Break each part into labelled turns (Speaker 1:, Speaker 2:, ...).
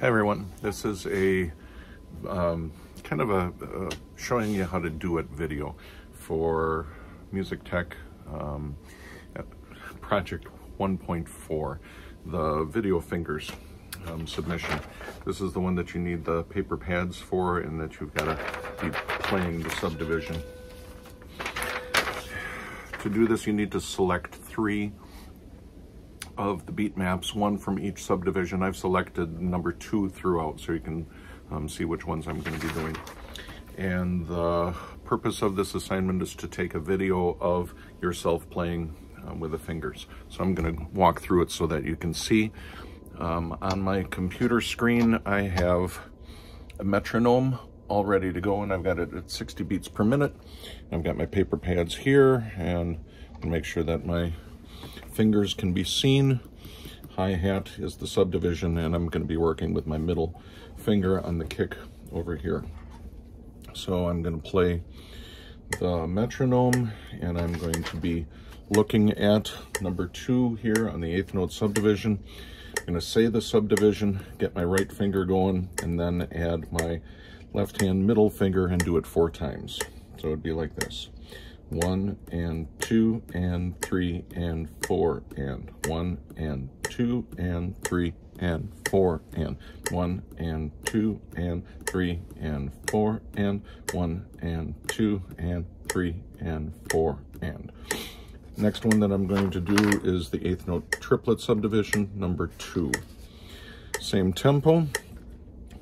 Speaker 1: Hi everyone, this is a um, kind of a, showing you how to do it video for Music Tech um, Project 1.4, the video fingers um, submission. This is the one that you need the paper pads for and that you've got to be playing the subdivision. To do this, you need to select three of the beat maps, one from each subdivision. I've selected number two throughout so you can um, see which ones I'm going to be doing. And the purpose of this assignment is to take a video of yourself playing um, with the fingers. So I'm going to walk through it so that you can see. Um, on my computer screen, I have a metronome all ready to go and I've got it at 60 beats per minute. I've got my paper pads here and make sure that my fingers can be seen. Hi-hat is the subdivision, and I'm going to be working with my middle finger on the kick over here. So I'm going to play the metronome, and I'm going to be looking at number two here on the eighth note subdivision. I'm going to say the subdivision, get my right finger going, and then add my left hand middle finger and do it four times. So it'd be like this one and two and three and four and one and two and three and four and one and two and three and four and one and two and three and four and. Next one that I'm going to do is the eighth note triplet subdivision number two. Same tempo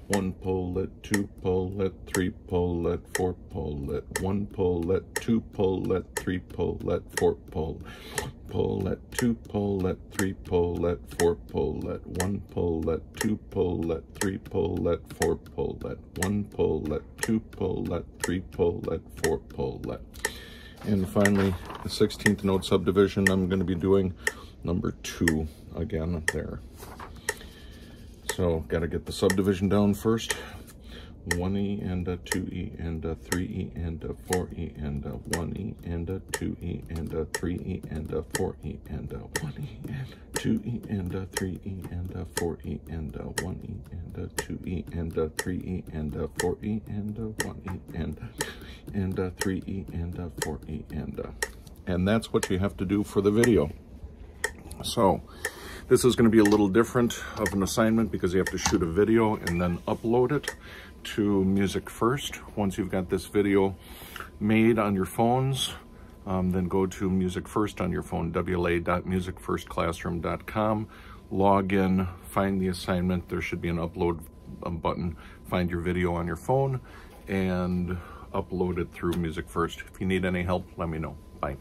Speaker 1: one pull it, two pull it, three pull it, four pull it, one pull it, two pull it, three pull it, four pull it, two pull it, three pull it, four pull it, one pull it, two pull it, three pull it, four pull it, one pull it, two pull it, three pull it, four pull it. And finally, the 16th note subdivision, I'm going to be doing number two again there. So got to get the subdivision down first. 1E and a 2E and a 3E and a 4E and a 1E and a 2E and a 3E and a 4E and a 1E and 2E and a 3E and a 4E and a 1E and a 2E and a 3E and a 4E and a 1E and and a 3E and a 4E and a and that's what you have to do for the video. So this is going to be a little different of an assignment because you have to shoot a video and then upload it to MusicFirst. Once you've got this video made on your phones, um, then go to MusicFirst on your phone, wla.musicfirstclassroom.com, log in, find the assignment. There should be an upload button. Find your video on your phone and upload it through MusicFirst. If you need any help, let me know. Bye.